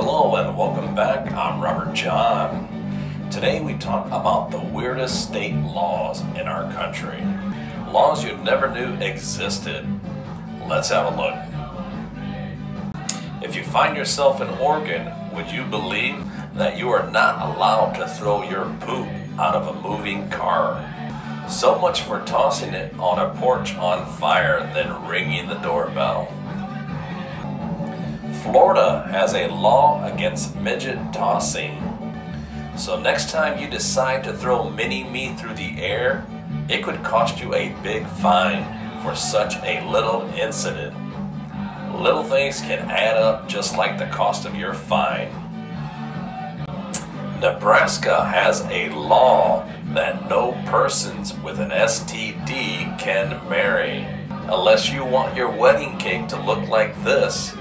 Hello and welcome back. I'm Robert John. Today we talk about the weirdest state laws in our country. Laws you never knew existed. Let's have a look. If you find yourself in Oregon, would you believe that you are not allowed to throw your poop out of a moving car? So much for tossing it on a porch on fire, then ringing the doorbell. Florida has a law against midget tossing. So next time you decide to throw mini-me through the air, it could cost you a big fine for such a little incident. Little things can add up just like the cost of your fine. Nebraska has a law that no persons with an STD can marry. Unless you want your wedding cake to look like this,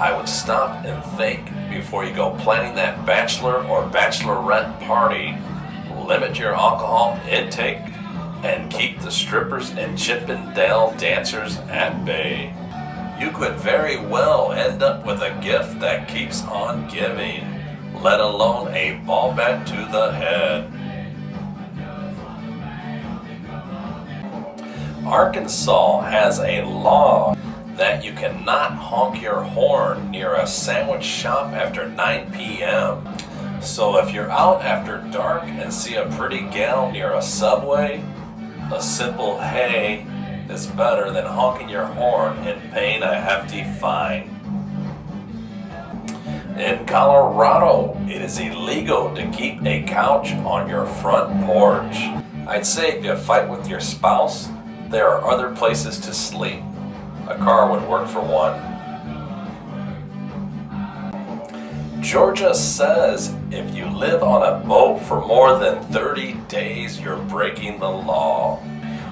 I would stop and think before you go planning that bachelor or bachelorette party. Limit your alcohol intake and keep the strippers and Chippendale dancers at bay. You could very well end up with a gift that keeps on giving, let alone a ball bat to the head. Arkansas has a law that you cannot honk your horn near a sandwich shop after 9 p.m. So if you're out after dark and see a pretty gal near a subway, a simple hey is better than honking your horn and paying a hefty fine. In Colorado, it is illegal to keep a couch on your front porch. I'd say if you fight with your spouse, there are other places to sleep. A car would work for one. Georgia says if you live on a boat for more than 30 days, you're breaking the law.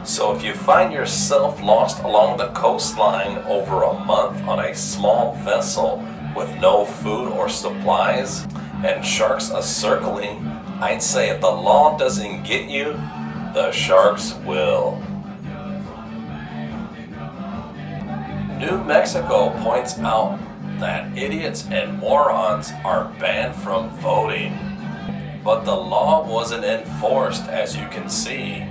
So if you find yourself lost along the coastline over a month on a small vessel with no food or supplies and sharks are circling, I'd say if the law doesn't get you, the sharks will. New Mexico points out that idiots and morons are banned from voting. But the law wasn't enforced, as you can see,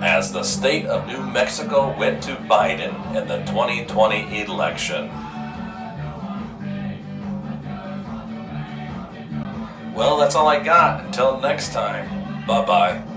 as the state of New Mexico went to Biden in the 2020 election. Well, that's all I got. Until next time, bye bye.